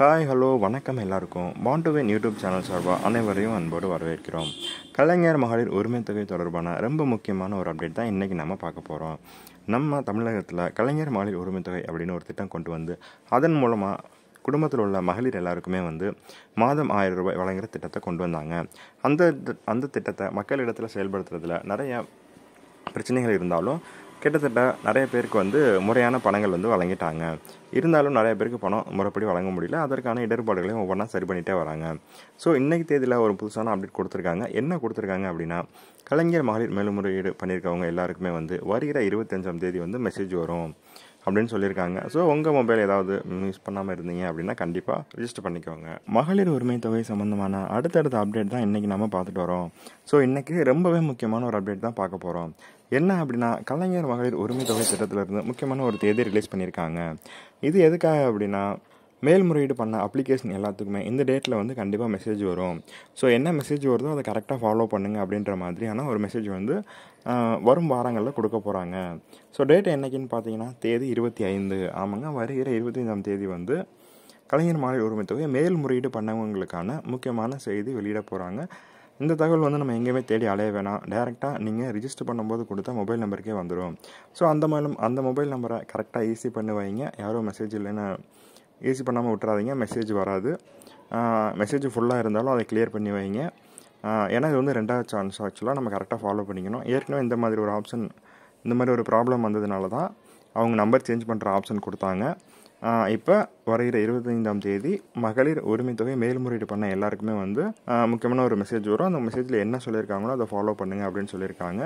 Hi hello வணக்கம் எல்லாருக்கும். பாண்டுவின் YouTube channel சார்பாக அனைவரையும் அன்போடு வரவேற்கிறோம். கலைஞர் மகளிர் உரிமை தொகை தொடர்பான ரொம்ப முக்கியமான ஒரு அப்டேட் தான் இன்றைக்கி நம்ம பார்க்க போகிறோம் நம்ம தமிழகத்தில் கலைஞர் மகளிர் உரிமை தொகை அப்படின்னு ஒரு திட்டம் கொண்டு வந்து அதன் மூலமாக குடும்பத்தில் உள்ள மகளிர் எல்லாருக்குமே வந்து மாதம் ஆயிரம் ரூபாய் வழங்குகிற திட்டத்தை கொண்டு வந்தாங்க. அந்த அந்த திட்டத்தை மக்களிடத்தில் செயல்படுத்துறதுல நிறைய பிரச்சனைகள் இருந்தாலும் கிட்டத்தட்ட நிறைய பேருக்கு வந்து முறையான பணங்கள் வந்து வழங்கிட்டாங்க. இருந்தாலும் நிறைய பேருக்கு பணம் முறைப்படி வழங்க முடியல. அதற்கான இடர்பாடுகளையும் ஒவ்வொன்றா சரி பண்ணிகிட்டே வராங்க. ஸோ இன்றைக்கு தேதியில் ஒரு புதுசான அப்டேட் கொடுத்துருக்காங்க. என்ன கொடுத்துருக்காங்க அப்படின்னா கலைஞர் மகளிர் மேல்முறையீடு பண்ணியிருக்கவங்க எல்லாருக்குமே வந்து வருகிற இருபத்தஞ்சாம் தேதி வந்து மெசேஜ் வரும். அப்படின்னு சொல்லியிருக்காங்க. ஸோ உங்கள் மொபைல் ஏதாவது மிஸ் பண்ணாமல் இருந்தீங்க அப்படின்னா கண்டிப்பாக ரிஜிஸ்டர் பண்ணிக்கோங்க. மகளிர் உரிமை தொகை சம்மந்தமான அடுத்தடுத்த அப்டேட் தான் இன்றைக்கி நம்ம பார்த்துட்டு வரோம். ஸோ இன்றைக்கி ரொம்பவே முக்கியமான ஒரு அப்டேட் தான் பார்க்க போகிறோம் என்ன அப்படின்னா கலைஞர் மகளிர் உரிமை தொகை திட்டத்திலிருந்து முக்கியமான ஒரு தேதி ரிலீஸ் பண்ணியிருக்காங்க. இது எதுக்காக அப்படின்னா மேல்முறையீடு பண்ண அப்ளிகேஷன் எல்லாத்துக்குமே இந்த டேட்டில் வந்து கண்டிப்பாக மெசேஜ் வரும். ஸோ என்ன மெசேஜ் வருதோ அதை கரெக்டாக ஃபாலோ பண்ணுங்க அப்படின்ற மாதிரியான ஒரு மெசேஜ் வந்து வரும் வாரங்களில் கொடுக்க போகிறாங்க ஸோ டேட் என்னைக்குன்னு பார்த்தீங்கன்னா தேதி இருபத்தி ஐந்து. ஆமாங்க வருகிற இருபத்தைந்தாம் தேதி வந்து கலைஞர் மாநில உரிமை தொகையை மேல்முறையீடு பண்ணவங்களுக்கான முக்கியமான செய்தி வெளியிட போகிறாங்க இந்த தகவல் வந்து நம்ம எங்கேயுமே தேடி அலைய வேணாம். டேரெக்டாக நீங்கள் ரிஜிஸ்டர் பண்ணும்போது கொடுத்தா மொபைல் நம்பருக்கே வந்துடும் ஸோ அந்த மாதிரி அந்த மொபைல் நம்பரை கரெக்டாக ஈஸி பண்ணி வைங்க. யாரும் மெசேஜ் இல்லைன்னு ஏசி பண்ணாமல் விட்டுறாதீங்க. மெசேஜ் வராது. மெசேஜ் ஃபுல்லாக இருந்தாலும் அதை கிளியர் பண்ணி வைங்க. ஏன்னா இது வந்து ரெண்டாவது சான்ஸ் ஆக்சுவலாக நம்ம கரெக்டாக ஃபாலோ பண்ணிக்கணும். ஏற்கனவே இந்த மாதிரி ஒரு ஆப்ஷன் இந்த மாதிரி ஒரு ப்ராப்ளம் வந்ததுனால தான் அவங்க நம்பர் சேஞ்ச் பண்ணுற ஆப்ஷன் கொடுத்தாங்க. இப்போ வரைகிற இருபத்தைந்தாம் தேதி மகளிர் உரிமை தொகை மேல்முறையீடு பண்ண எல்லாருக்குமே வந்து முக்கியமான ஒரு மெசேஜ் வரும். அந்த மெசேஜில் என்ன சொல்லியிருக்காங்களோ அதை ஃபாலோ பண்ணுங்கள் அப்படின்னு சொல்லியிருக்காங்க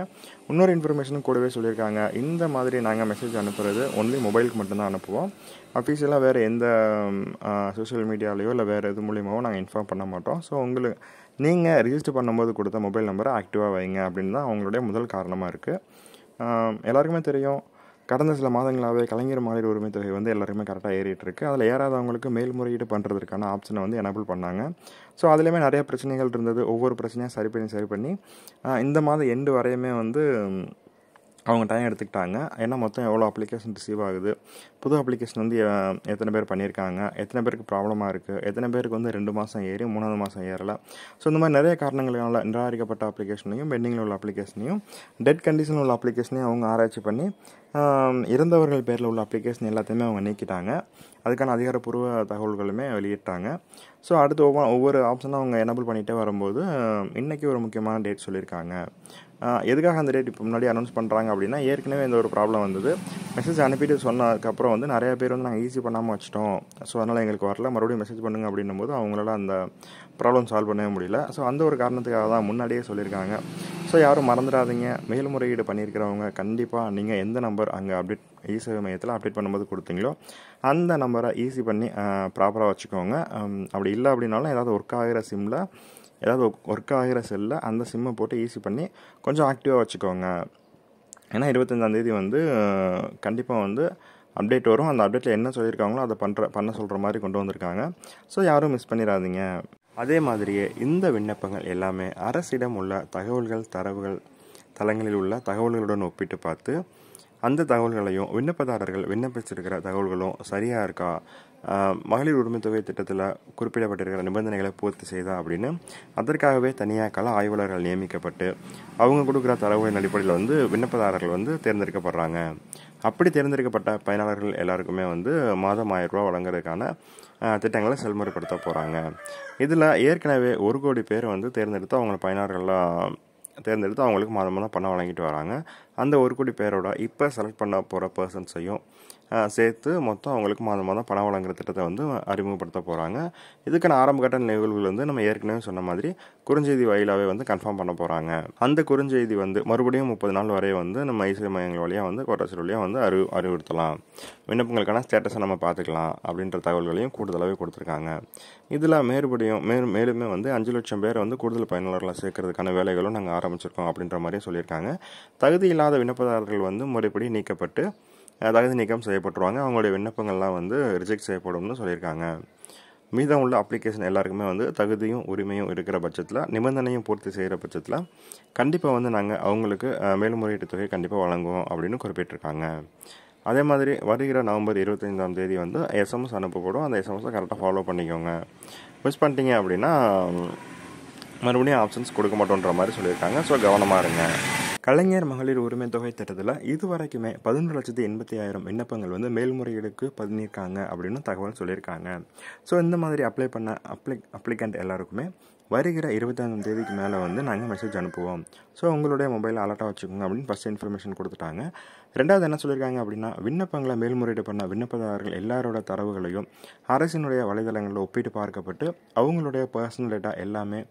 இன்னொரு இன்ஃபர்மேஷனும் கூடவே சொல்லியிருக்காங்க இந்த மாதிரி நாங்கள் மெசேஜ் அனுப்புகிறது ஒன்லி மொபைலுக்கு மட்டும்தான் அனுப்புவோம். அஃபீஷியலாக வேறு எந்த சோஷியல் மீடியாலேயோ இல்லை வேறு எது மூலியமாவோ நாங்கள் இன்ஃபார்ம் பண்ண மாட்டோம். ஸோ உங்களுக்கு நீங்கள் ரிஜிஸ்டர் பண்ணும்போது கொடுத்த மொபைல் நம்பரை ஆக்டிவாக வைங்க அப்படின்னு தான் அவங்களுடைய முதல் காரணமாக இருக்குது எல்லாருக்குமே தெரியும். கடந்த சில மாதங்களாகவே கலைஞர் மாநில உரிமை தொகை வந்து எல்லாருமே கரெக்டாக ஏறிட்டு இருக்கு அதில் ஏறாதவங்களுக்கு மேல்முறையீடு பண்ணுறதுக்கான ஆப்ஷனை வந்து எனபிள் பண்ணாங்க. ஸோ அதுலேயுமே நிறைய பிரச்சனைகள் இருந்தது. ஒவ்வொரு பிரச்சனையாக சரி பண்ணி சரி பண்ணி இந்த மாதம் எண்டு வரையுமே வந்து அவங்க டைம் எடுத்துக்கிட்டாங்க. ஏன்னா மொத்தம் எவ்வளோ அப்ளிகேஷன் ரிசீவ் ஆகுது? புது அப்ளிகேஷன் வந்து எத்தனை பேர் பண்ணியிருக்காங்க? எத்தனை பேருக்கு ப்ராப்ளமாக இருக்குது எத்தனை பேருக்கு வந்து ரெண்டு மாதம் ஏறி மூணாவது மாதம் ஏறலை? ஸோ இந்த மாதிரி நிறைய காரணங்களால் நிராகரிக்கப்பட்ட அப்ளிகேஷனையும் பெண்டிங்கில் உள்ள அப்ளிகேஷனையும் டெட் கண்டிஷனில் உள்ள அப்ளிகேஷனையும் அவங்க ஆராய்ச்சி பண்ணி இறந்தவர்கள் பேரில் உள்ள அப்ளிகேஷன் எல்லாத்தையுமே அவங்க நீக்கிட்டாங்க. அதுக்கான அதிகாரப்பூர்வ தகவல்களுமே வெளியிட்டாங்க. ஸோ அடுத்து ஒவ்வொரு ஒவ்வொரு ஆப்ஷனும் அவங்க எனபிள் பண்ணிகிட்டே வரும்போது இன்றைக்கி ஒரு முக்கியமான டேட் சொல்லியிருக்காங்க. எதுக்காக அந்த டேட் இப்போ முன்னாடி அனௌன்ஸ் பண்ணுறாங்க அப்படின்னா ஏற்கனவே இந்த ஒரு ப்ராப்ளம் வந்தது. மெசேஜ் அனுப்பிட்டு சொன்னதுக்கப்புறம் வந்து நிறையா பேர் வந்து நாங்கள் ஈஸி பண்ணாமல் வச்சிட்டோம். ஸோ அதனால் எங்களுக்கு வரல. மறுபடியும் மெசேஜ் பண்ணுங்க அப்படின்னும் போது அவங்களால அந்த ப்ராப்ளம் சால்வ் பண்ணவே முடியல. ஸோ அந்த ஒரு காரணத்துக்காக தான் முன்னாடியே சொல்லியிருக்காங்க. ஸோ யாரும் மறந்துடாதீங்க. மேல்முறையீடு பண்ணியிருக்கிறவங்க கண்டிப்பாக நீங்கள் எந்த நம்பர் அங்கே அப்டேட் இசேவை மையத்தில் அப்டேட் பண்ணும்போது கொடுத்தீங்களோ அந்த நம்பரை ஈஸி பண்ணி ப்ராப்பராக வச்சுக்கோங்க. அப்படி இல்லை அப்படின்னாலும் ஏதாவது ஒர்க் ஆகிற சிம்மில் ஏதாவது ஒர்க் ஆகிற செல்லில் அந்த சிம்மை போட்டு ஈஸி பண்ணி கொஞ்சம் ஆக்டிவாக வச்சுக்கோங்க. ஏன்னா இருபத்தஞ்சாந்தேதி வந்து கண்டிப்பாக வந்து அப்டேட் வரும். அந்த அப்டேட்டில் என்ன சொல்லியிருக்காங்களோ அதை பண்ணுற பண்ண சொல்கிற மாதிரி கொண்டு வந்திருக்காங்க. ஸோ யாரும் மிஸ் பண்ணிடாதீங்க. அதே மாதிரியே இந்த விண்ணப்பங்கள் எல்லாமே அரசிடம் உள்ள தகவல்கள் தரவுகள் தளங்களில் உள்ள தகவல்களுடன் ஒப்பிட்டு பார்த்து அந்த தகவல்களையும் விண்ணப்பதாரர்கள் விண்ணப்பிச்சிருக்கிற தகவல்களும் சரியாக இருக்கா? மகளிர் உரிமை தொகை திட்டத்தில் குறிப்பிடப்பட்டிருக்கிற நிபந்தனைகளை பூர்த்தி செய்தா அப்படின்னு அதற்காகவே தனியாக கள ஆய்வாளர்கள் நியமிக்கப்பட்டு அவங்க கொடுக்குற தரவுகளின் அடிப்படையில் வந்து விண்ணப்பதாரர்கள் வந்து தேர்ந்தெடுக்கப்படுறாங்க. அப்படி தேர்ந்தெடுக்கப்பட்ட பயனாளர்கள் எல்லாருக்குமே வந்து மாதம் ஆயிரம் ரூபா வழங்குறதுக்கான திட்டங்களை செயல்முறைப்படுத்த போகிறாங்க இதில் ஏற்கனவே ஒரு கோடி பேர் வந்து தேர்ந்தெடுத்து அவங்க பயனாளர்களாக தேர்ந்தெடுத்து அவங்களுக்கு மாதம் மாதம் பணம் வழங்கிட்டு வராங்க. அந்த ஒரு கோடி பேரோட இப்போ செலக்ட் பண்ண போகிற பர்சன்ஸையும் சேர்த்து மொத்தம் அவங்களுக்கு மாதம் மாதம் பணம் வழங்குற திட்டத்தை வந்து அறிமுகப்படுத்த போகிறாங்க இதுக்கான ஆரம்பகட்ட நிகழ்வுகள் வந்து நம்ம ஏற்கனவே சொன்ன மாதிரி குறுஞ்செய்தி வாயிலாகவே வந்து கன்ஃபார்ம் பண்ண போகிறாங்க அந்த குறுஞ்செய்தி வந்து மறுபடியும் முப்பது நாள் வரை வந்து நம்ம ஐசிஐ மையங்கள் வழியாக வந்து கோட்டாசர் வழியாக வந்து அறிவு அறிவுறுத்தலாம். விண்ணப்பங்களுக்கான ஸ்டேட்டஸை நம்ம பார்த்துக்கலாம் அப்படின்ற தகவல்களையும் கூடுதலாகவே கொடுத்துருக்காங்க. இதில் மேறுபடியும் மேலும் மேலுமே வந்து அஞ்சு லட்சம் பேர் வந்து கூடுதல் பயனாளர்களை சேர்க்கறதுக்கான வேலைகளும் நாங்கள் ஆரம்பிச்சிருக்கோம் அப்படின்ற மாதிரியும் சொல்லியிருக்காங்க. தகுதி இல்லாத விண்ணப்பதாரர்கள் வந்து முறைப்படி நீக்கப்பட்டு தகுதி நீக்கம் செய்யப்பட்டுருவாங்க. அவங்களுடைய விண்ணப்பங்கள்லாம் வந்து ரிஜெக்ட் செய்யப்படும்னு சொல்லியிருக்காங்க. மீதம் உள்ள அப்ளிகேஷன் எல்லாருக்குமே வந்து தகுதியும் உரிமையும் இருக்கிற பட்சத்தில் நிபந்தனையும் பூர்த்தி செய்கிற பட்சத்தில் கண்டிப்பாக வந்து நாங்கள் அவங்களுக்கு மேல்முறையீட்டு தொகை கண்டிப்பாக வழங்குவோம் அப்படின்னு குறிப்பிட்டிருக்காங்க. அதே மாதிரி வருகிற நவம்பர் இருபத்தைந்தாம் தேதி வந்து எஸ்எம்எஸ் அனுப்பப்படும். அந்த எஸ்எம்எஸை கரெக்டாக ஃபாலோ பண்ணிக்கோங்க. மிஸ் பண்ணிட்டீங்க அப்படின்னா மறுபடியும் ஆப்ஷன்ஸ் கொடுக்க மாட்டோன்ற மாதிரி சொல்லியிருக்காங்க. ஸோ கவனமாக இருங்க. கலைஞர் மகளிர் உரிமை தொகை திட்டத்தில் இது வரைக்குமே பதினொன்று லட்சத்தி எண்பத்தி ஆயிரம் விண்ணப்பங்கள் வந்து மேல்முறையீடுக்கு பதினிருக்காங்க அப்படின்னு தகவல் சொல்லியிருக்காங்க. ஸோ இந்த மாதிரி அப்ளை பண்ண அப்ளை அப்ளிகண்ட் எல்லாருக்குமே வருகிற இருபத்தாந்தாம் தேதிக்கு மேலே வந்து நாங்கள் மெசேஜ் அனுப்புவோம். ஸோ உங்களுடைய மொபைல் அலர்ட்டாக வச்சுக்கோங்க அப்படின்னு ஃபஸ்ட் இன்ஃபர்மேஷன் கொடுத்துட்டாங்க. ரெண்டாவது என்ன சொல்லியிருக்காங்க அப்படின்னா விண்ணப்பங்களை மேல்முறையீடு பண்ண விண்ணப்பதாரர்கள் எல்லாரோட தரவுகளையும் அரசினுடைய வலைதளங்களில் ஒப்பிட்டு பார்க்கப்பட்டு அவங்களுடைய பர்சனல் டேட்டா எல்லாமே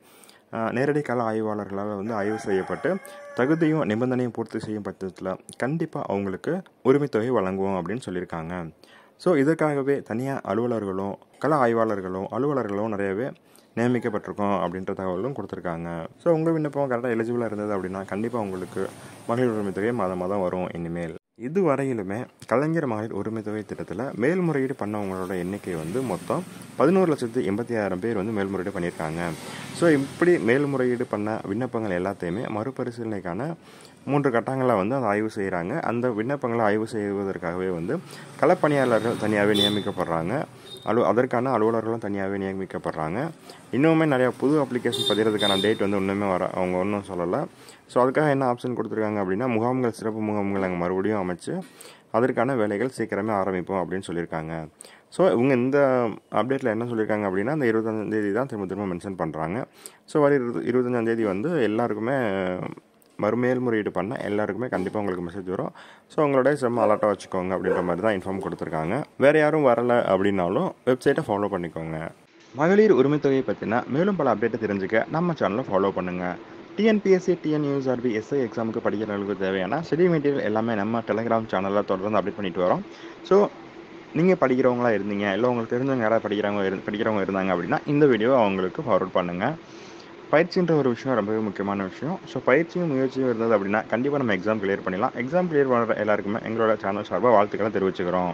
நேரடி கள ஆய்வாளர்களால் வந்து ஆய்வு செய்யப்பட்டு தகுதியும் நிபந்தனையும் பூர்த்தி செய்யும் பட்சத்தில் கண்டிப்பாக அவங்களுக்கு உரிமைத்தொகை வழங்குவோம் அப்படின்னு சொல்லியிருக்காங்க. ஸோ இதற்காகவே தனியாக அலுவலர்களும் கள ஆய்வாளர்களும் அலுவலர்களும் நிறையவே நியமிக்கப்பட்டிருக்கோம் அப்படின்ற தகவலும் கொடுத்துருக்காங்க. ஸோ உங்கள் விண்ணப்பம் கரெக்டாக எலிஜிபிளாக இருந்தது அப்படின்னா கண்டிப்பாக உங்களுக்கு மகளிர் உரிமை தொகை மாதம் மாதம் வரும் இனிமேல். இதுவரையிலுமே கலைஞர் மகளிர் உரிமை தொகை திட்டத்தில் மேல்முறையீடு பண்ணவங்களோட எண்ணிக்கை வந்து மொத்தம் பதினோரு லட்சத்து எண்பத்தி ஆயிரம் பேர் வந்து மேல்முறையீடு பண்ணியிருக்காங்க. ஸோ இப்படி மேல்முறையீடு பண்ண விண்ணப்பங்கள் எல்லாத்தையுமே மறுபரிசீலனைக்கான மூன்று கட்டங்களை வந்து அதை ஆய்வு செய்கிறாங்க அந்த விண்ணப்பங்களை ஆய்வு செய்வதற்காகவே வந்து களப்பணியாளர்கள் தனியாகவே நியமிக்கப்படுறாங்க. அலு அதற்கான அலுவலர்களும் தனியாகவே நியமிக்கப்படுறாங்க. இன்னுமே நிறையா புது அப்ளிகேஷன் பதிகிறதுக்கான டேட் வந்து ஒன்றுமே வர அவங்க ஒன்றும் சொல்லலை. ஸோ அதுக்காக என்ன ஆப்ஷன் கொடுத்துருக்காங்க அப்படின்னா முகாம்கள் சிறப்பு முகாம்கள் அங்கே மறுபடியும் அமைச்சு அதற்கான வேலைகள் சீக்கிரமே ஆரம்பிப்போம் அப்படின்னு சொல்லியிருக்காங்க. ஸோ இவங்க இந்த அப்டேட்டில் என்ன சொல்லியிருக்காங்க அப்படின்னா இந்த இருபத்தஞ்சாந்தேதி தான் திரும்ப திரும்ப மென்ஷன் பண்ணுறாங்க ஸோ வர இருபது இருபத்தஞ்சாந்தேதி வந்து எல்லாருக்குமே மறுமேல்முறையீடு பண்ணால் எல்லாருக்குமே கண்டிப்பாக உங்களுக்கு மெசேஜ் வரும். ஸோ உங்களோட செம்ம அலர்ட்டாக வச்சுக்கோங்க அப்படின்ற மாதிரி தான் இன்ஃபார்ம் கொடுத்துருக்காங்க. வேறு யாரும் வரலை அப்படின்னாலும் வெப்சைட்டை ஃபாலோ பண்ணிக்கோங்க. மகளிர் உரிமைத்தொகையை பற்றினா மேலும் பல அப்டேட்டை தெரிஞ்சுக்க நம்ம சேனலை ஃபாலோ பண்ணுங்கள் டிஎன்பிஎஸ்சி டிஎன்யூஎஸ்ஆர்பி எஸ்ஐ எக்ஸாமுக்கு படிக்கிறவங்களுக்கு தேவையான ஸ்டடி மெட்டீரியல் எல்லாமே நம்ம டெலிகிராம் சேனலில் தொடர்ந்து அப்டேட் பண்ணிட்டு வரோம். ஸோ நீங்கள் படிக்கிறவங்களா இருந்தீங்க இல்லை உங்களுக்கு தெரிஞ்சவங்க யாராவது படிக்கிறவங்க இரு படிக்கிறவங்க இருந்தாங்க அப்படின்னா இந்த வீடியோ அவங்களுக்கு ஃபார்வர்ட் பண்ணுங்கள் பயிற்சின்ற ஒரு விஷயம் ரொம்பவே முக்கியமான விஷயம். ஸோ பயிற்சியும் முயற்சியும் இருந்தது அப்படின்னா கண்டிப்பாக நம்ம எக்ஸாம் கிளியர் பண்ணிடலாம். எக்ஸாம் கிளியர் பண்ணுற எல்லாருக்குமே எங்களோட சேனல் சார்பாக வாழ்த்துக்களை தெரிவிச்சுக்கிறோம்.